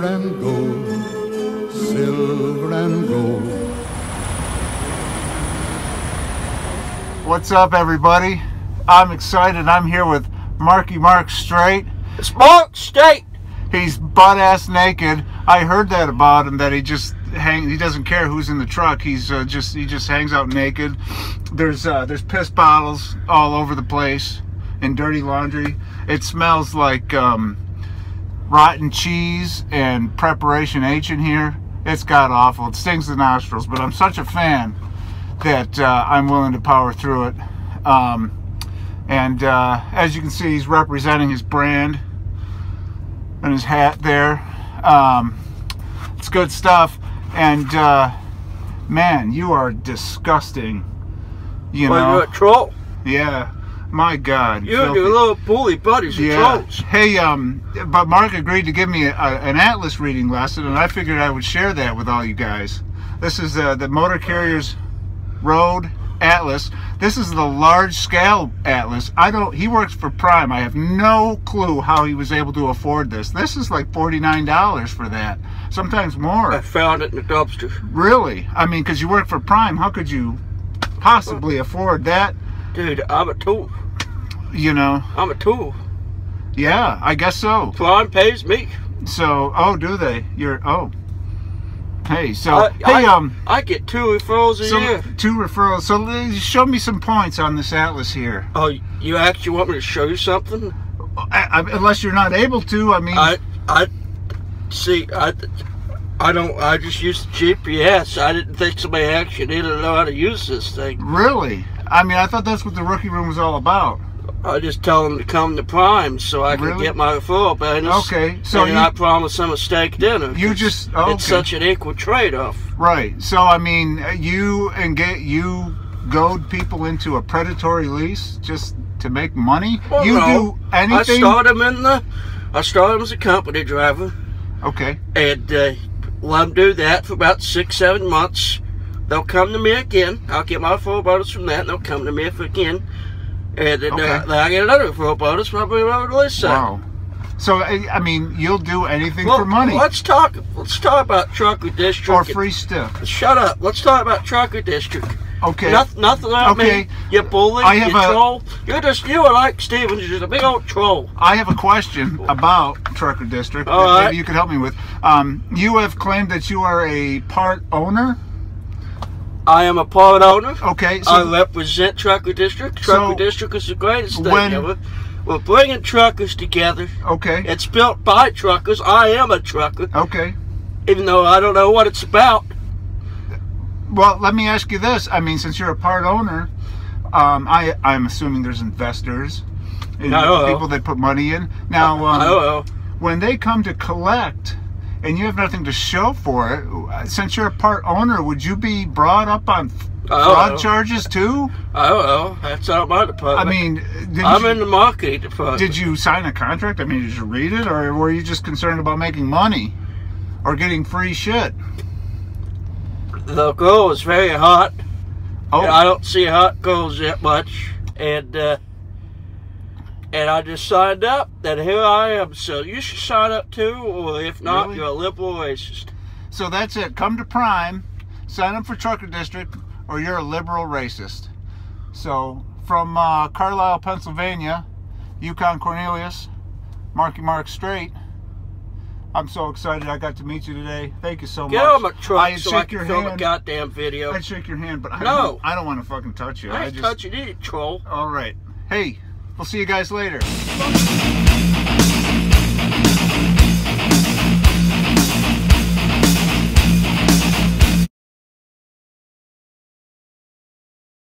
silver and gold, silver and gold. What's up, everybody? I'm excited. I'm here with Marky Mark Straight. It's Mark Staite. He's butt ass naked. I heard that about him. That he just hang. He doesn't care who's in the truck. He's uh, just he just hangs out naked. There's uh, there's piss bottles all over the place and dirty laundry. It smells like um, rotten cheese and preparation H in here. It's got awful. It stings the nostrils. But I'm such a fan that uh, I'm willing to power through it. Um, and uh, as you can see, he's representing his brand and his hat there. Um, it's good stuff. And uh, man, you are disgusting. You Well, know, you're a troll. yeah. My God, You and filthy. your little bully buddies Yeah. trolls. Hey, um, but Mark agreed to give me a, an atlas reading lesson, and I figured I would share that with all you guys. This is uh, the Motor Carriers Road Atlas. This is the large scale atlas. I don't. He works for Prime. I have no clue how he was able to afford this. This is like forty nine dollars for that. Sometimes more. I found it in the dumpster. Really? I mean, because you work for Prime, how could you possibly afford that? Dude, I'm a tool. You know? I'm a tool. Yeah, I guess so. Prime pays me. So, oh, do they? You're oh. Hey, so I, hey, I, um, I get two referrals a some year. two referrals. So show me some points on this atlas here. Oh, you actually want me to show you something? I, I, unless you're not able to, I mean, I, I, see, I, I don't, I just use the GPS. I didn't think somebody actually needed to know how to use this thing. really. I mean, I thought that's what the rookie room was all about. I just tell them to come to Prime so I can Really? get my full bonus. Okay, so and you- I promise them a steak dinner. You just- oh, it's such an equal trade-off. Right. So I mean, uh, you and get you goad people into a predatory lease just to make money. Well, you no. do anything. I started them in the, I started them as a company driver, okay. and uh, let them do that for about six, seven months. They'll come to me again. I'll get my full bonus from that, and they'll come to me again. And then, Okay. uh, I get another bonus when I bring them over the list. Wow. So I I mean, you'll do anything Well, for money Let's talk. Let's talk about Trucker District. or free stuff. Shut up. Let's talk about Trucker District. Okay. Nothing, nothing about Okay. me. You bully. I have you a- troll. You're just you are like Stevens. You're just a big old troll. I have a question about Trucker District All that right. maybe you could help me with. Um, you have claimed that you are a part owner. I am a part owner. Okay, I so represent Trucker District. Trucker So, District is the greatest thing ever. We're bringing truckers together. okay, It's built by truckers. I am a trucker, okay. even though I don't know what it's about. Well, let me ask you this. I mean, since you're a part owner, um, I I'm assuming there's investors, people that put money in. Now, um, I when they come to collect, and you have nothing to show for it, since you're a part owner, would you be brought up on fraud charges too? I don't know. That's not my department. I mean, did I'm you, in the marketing department. Did you sign a contract? I mean, did you read it, or were you just concerned about making money or getting free shit? The girl is very hot. Oh, I don't see hot girls that much, and uh, and I just signed up. And here I am. So you should sign up too, or if not, Really? you're a liberal racist. so that's it. Come to Prime, sign up for Trucker District, or you're a liberal racist. So from uh, Carlisle, Pennsylvania, Yukon Cornelius, Marky Mark Straight. I'm so excited I got to meet you today. Thank you so Get much. on my truck I'd so I shake can your film a goddamn video. I'd shake your hand, but I No. don't, I don't want to fucking touch you. I I ain't just touching you, troll. All right. Hey, we'll see you guys later.